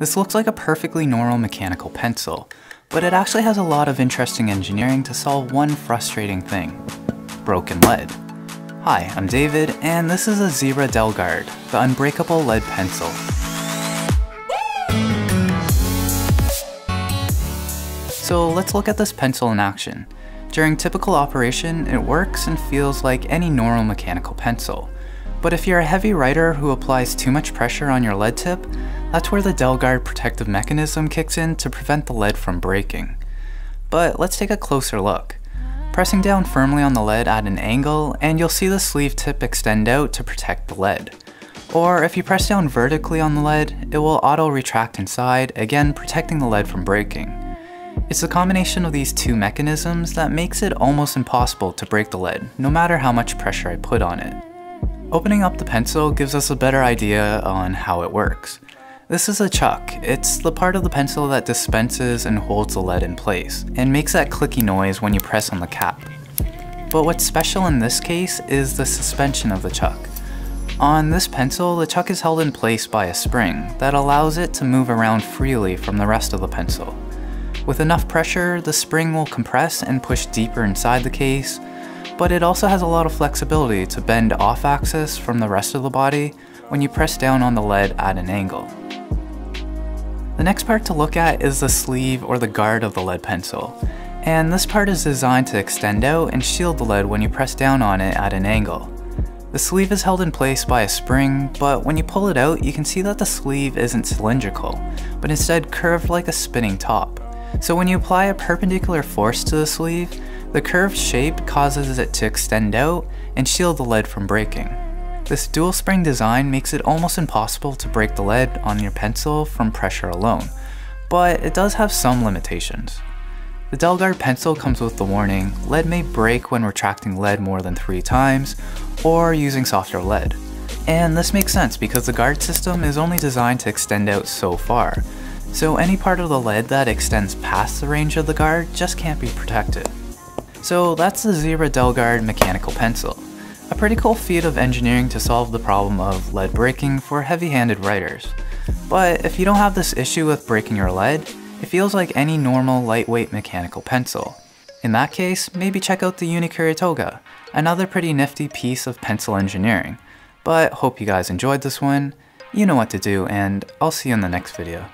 This looks like a perfectly normal mechanical pencil, but it actually has a lot of interesting engineering to solve one frustrating thing. Broken lead. Hi, I'm David, and this is a Zebra DelGuard, the unbreakable lead pencil. So let's look at this pencil in action. During typical operation, it works and feels like any normal mechanical pencil. But if you're a heavy writer who applies too much pressure on your lead tip, that's where the DelGuard protective mechanism kicks in to prevent the lead from breaking. But let's take a closer look. Pressing down firmly on the lead at an angle, and you'll see the sleeve tip extend out to protect the lead. Or if you press down vertically on the lead, it will auto retract inside, again protecting the lead from breaking. It's the combination of these two mechanisms that makes it almost impossible to break the lead, no matter how much pressure I put on it. Opening up the pencil gives us a better idea on how it works. This is a chuck. It's the part of the pencil that dispenses and holds the lead in place, and makes that clicky noise when you press on the cap. But what's special in this case is the suspension of the chuck. On this pencil, the chuck is held in place by a spring that allows it to move around freely from the rest of the pencil. With enough pressure, the spring will compress and push deeper inside the case, but it also has a lot of flexibility to bend off axis from the rest of the body when you press down on the lead at an angle. The next part to look at is the sleeve or the guard of the lead pencil, and this part is designed to extend out and shield the lead when you press down on it at an angle. The sleeve is held in place by a spring, but when you pull it out, you can see that the sleeve isn't cylindrical, but instead curved like a spinning top. So when you apply a perpendicular force to the sleeve, the curved shape causes it to extend out and shield the lead from breaking. This dual spring design makes it almost impossible to break the lead on your pencil from pressure alone, but it does have some limitations. The DelGuard pencil comes with the warning, lead may break when retracting lead more than three times, or using softer lead. And this makes sense because the guard system is only designed to extend out so far, so any part of the lead that extends past the range of the guard just can't be protected. So that's the Zebra DelGuard mechanical pencil. A pretty cool feat of engineering to solve the problem of lead breaking for heavy-handed writers. But if you don't have this issue with breaking your lead, it feels like any normal lightweight mechanical pencil. In that case, maybe check out the Uni Kuru Toga, another pretty nifty piece of pencil engineering. But hope you guys enjoyed this one, you know what to do, and I'll see you in the next video.